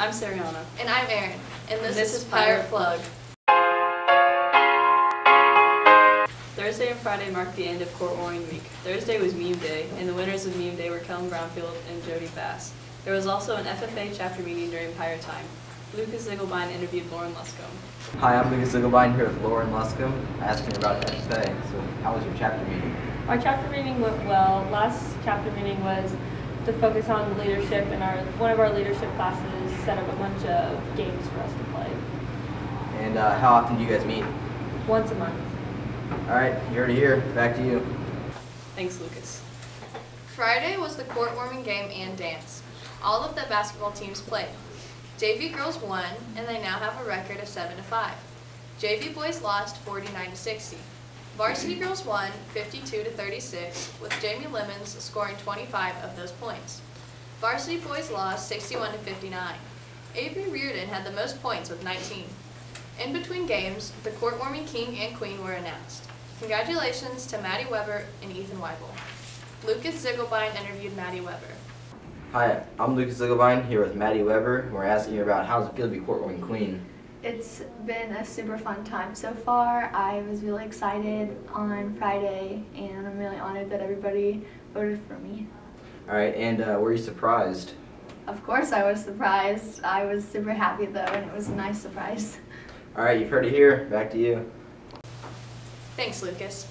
I'm Sariana. And I'm Erin. And this, This is is Pirate Pirate Plug. Thursday and Friday marked the end of court warming week. Thursday was meme day, and the winners of meme day were Kellen Brownfield and Jody Bass. There was also an FFA chapter meeting during Pirate Time. Lucas Ziegelbein interviewed Lauren Luscombe. Hi, I'm Lucas Ziegelbein here with Lauren Luscombe, asking about FFA. So, how was your chapter meeting? Our chapter meeting went well. Last chapter meeting was to focus on leadership, and our one of our leadership classes set up a bunch of games for us to play And uh, how often do you guys meet? once a month. All right, you're it here. Back to you. Thanks, Lucas. Friday was the court warming game and dance. All of the basketball teams played. JV girls won, and they now have a record of 7 to 5. JV boys lost 49 to 60. Varsity girls won 52 to 36, with Jamie Lemons scoring 25 of those points. Varsity boys lost 61 to 59. Avery Reardon had the most points with 19. In between games, the court warming king and queen were announced. Congratulations to Maddie Weber and Ethan Weibel. Lucas Ziegelbein interviewed Maddie Weber. Hi, I'm Lucas Ziegelbein here with Maddie Weber. We're asking you about how it feel to be courtroom queen? It's been a super fun time so far. I was really excited on Friday, and I'm really honored that everybody voted for me. All right, and uh, were you surprised? Of course, I was surprised. I was super happy though, and it was a nice surprise. All right, you've heard it here. Back to you. Thanks, Lucas.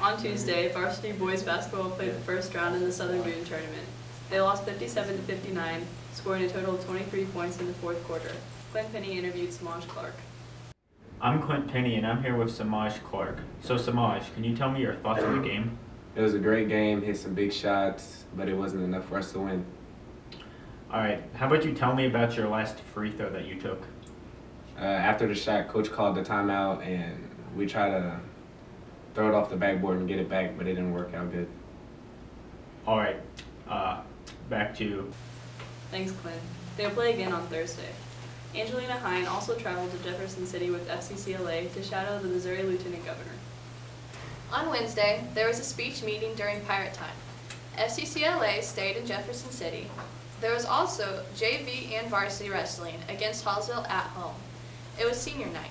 On Tuesday, varsity boys basketball played the first round in the Southern Boone tournament. They lost 57 to 59, scoring a total of 23 points in the fourth quarter. Clint Penny interviewed Samaj Clark. I'm Clint Penny and I'm here with Samaj Clark. So Samaj, can you tell me your thoughts on the game? It was a great game, hit some big shots, but it wasn't enough for us to win. Alright, how about you tell me about your last free throw that you took? Uh, after the shot, coach called the timeout, and we tried to throw it off the backboard and get it back, but it didn't work out good. Alright, uh, back to you. Thanks, Clint. They'll play again on Thursday. Angelina Hine also traveled to Jefferson City with FCCLA to shadow the Missouri Lieutenant Governor. On Wednesday, there was a speech meeting during Pirate Time. FCCLA stayed in Jefferson City. There was also JV and varsity wrestling against Hallsville at home. It was senior night.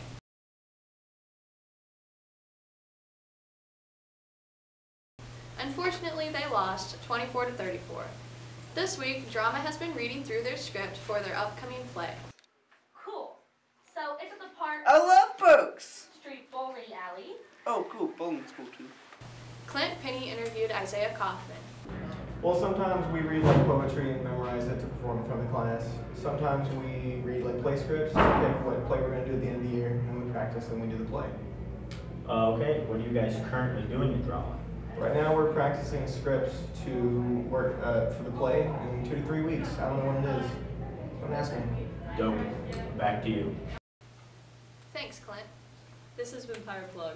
Unfortunately, they lost 24 to 34. This week, drama has been reading through their script for their upcoming play. Cool. So it's at the park I love books. street bowling alley. Oh, cool. Bowling's cool too. Clint Penny interviewed Isaiah Kaufman. Well, sometimes we read like poetry and memorize it to perform in front of the class. Sometimes we read like play scripts to pick what play we're going to do at the end of the year, and we practice and we do the play. Uh, okay, what are you guys currently doing in drama? Right now, we're practicing scripts to work uh, for the play in two to three weeks. I don't know when it is. Don't ask me. Dope. Back to you. Thanks, Clint. This has been Pirate Plug.